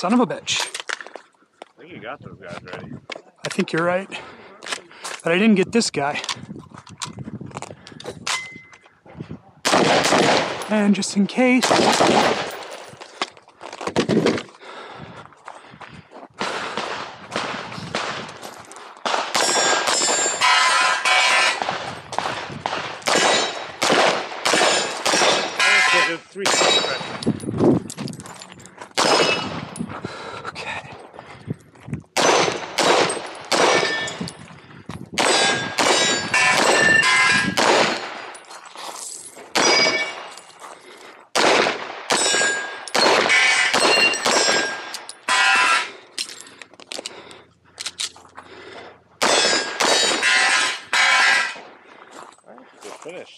Son of a bitch. I think you got those guys ready. I think you're right. But I didn't get this guy. And just in case, Three. finished.